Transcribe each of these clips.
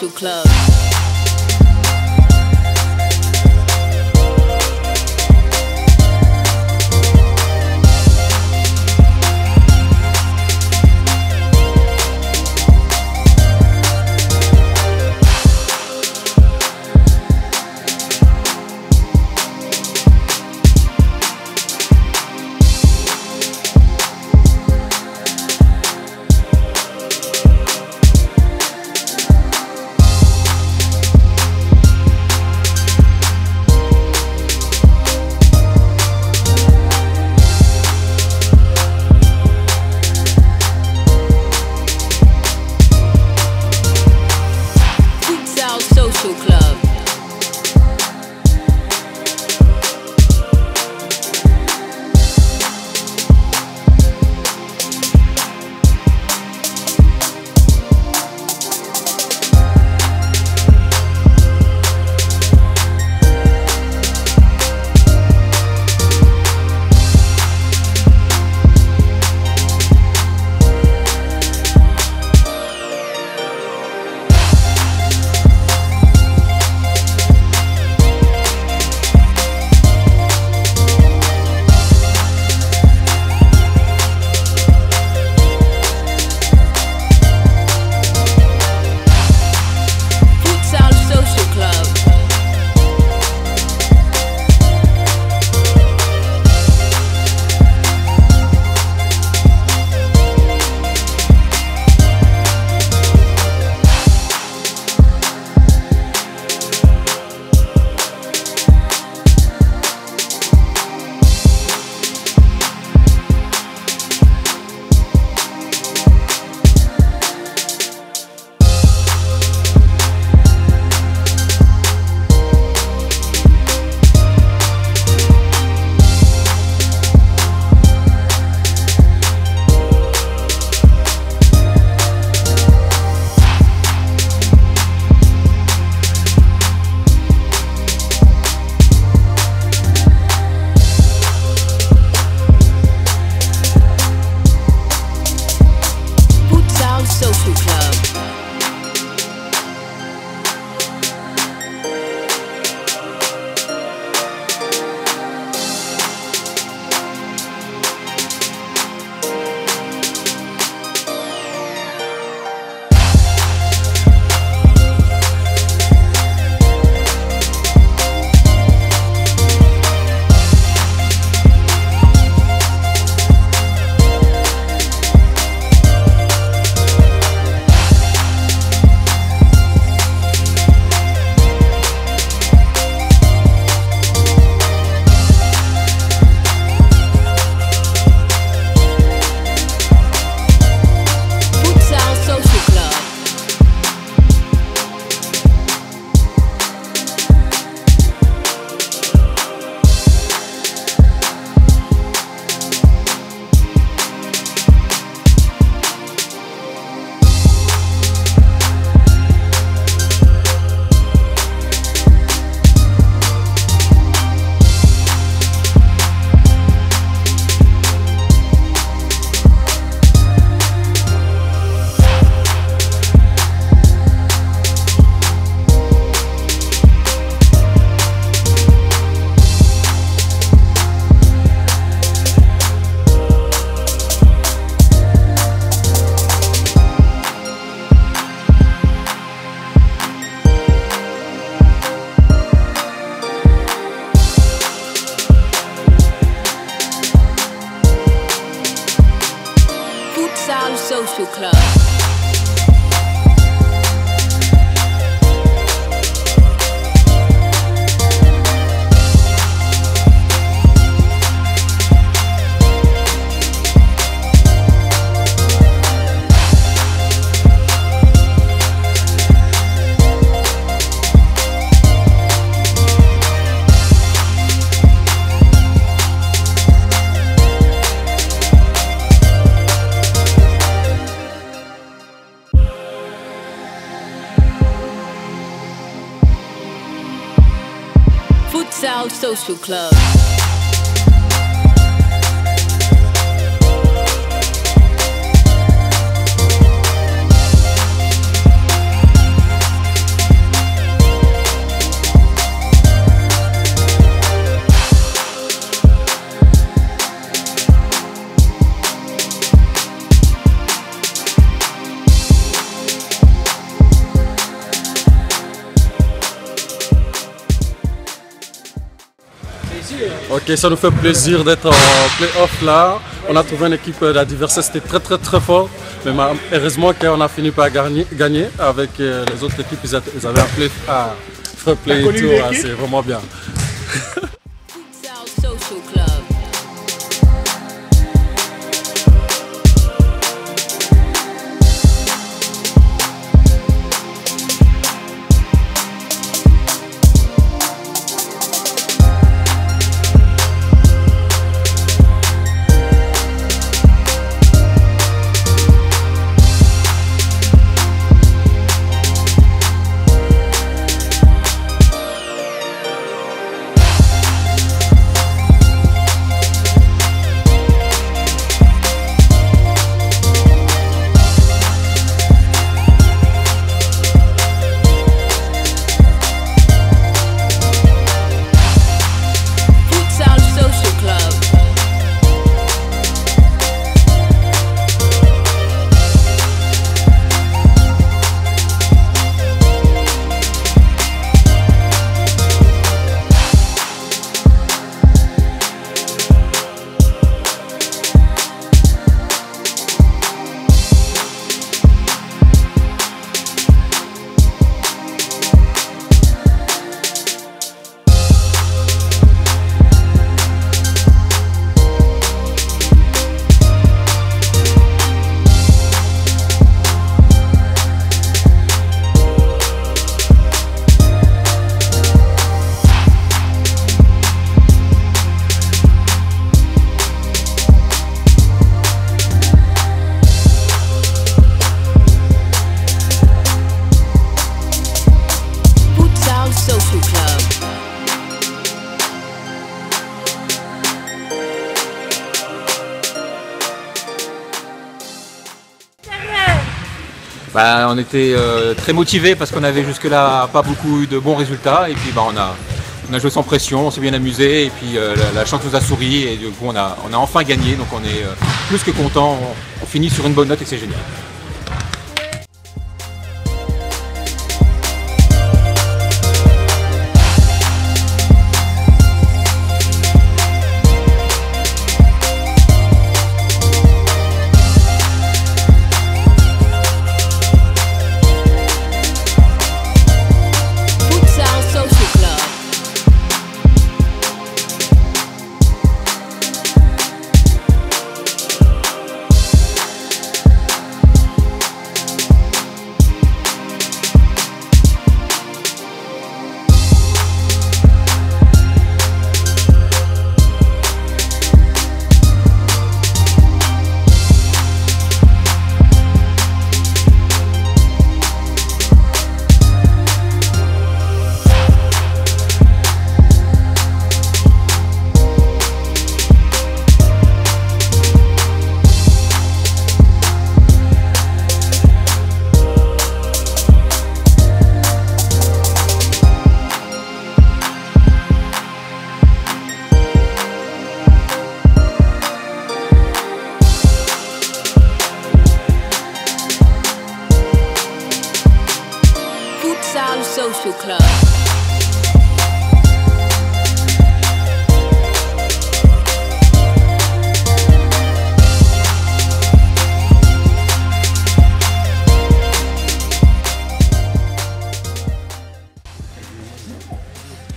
Social Club. Social Club. Ok, ça nous fait plaisir d'être en play-off là. On a trouvé une équipe d'adversaires, c'était très très très fort. Mais ma- heureusement qu'on a fini par gagner, gagner avec euh, les autres équipes. Ils, avaient un play, ah, free play et tout. ah, c'est vraiment bien. Bah, on était euh, très motivés parce qu'on avait jusque-là pas beaucoup eu de bons résultats. Et puis bah, on, a, joué sans pression, on s'est bien amusé. Et puis euh, la, la chance nous a souri. Et du coup on a, enfin gagné. Donc on est euh, plus que content, on, on finit sur une bonne note et c'est génial.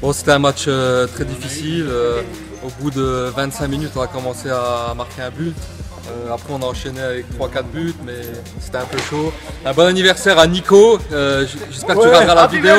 Bon, c'était un match euh, très difficile. euh, au bout de 25 minutes, on a commencé à marquer un but. Euh, après, on a enchaîné avec 3-4 buts, mais c'était un peu chaud. Un bon anniversaire à Nico. euh, J'espère que tu regarderas la vidéo.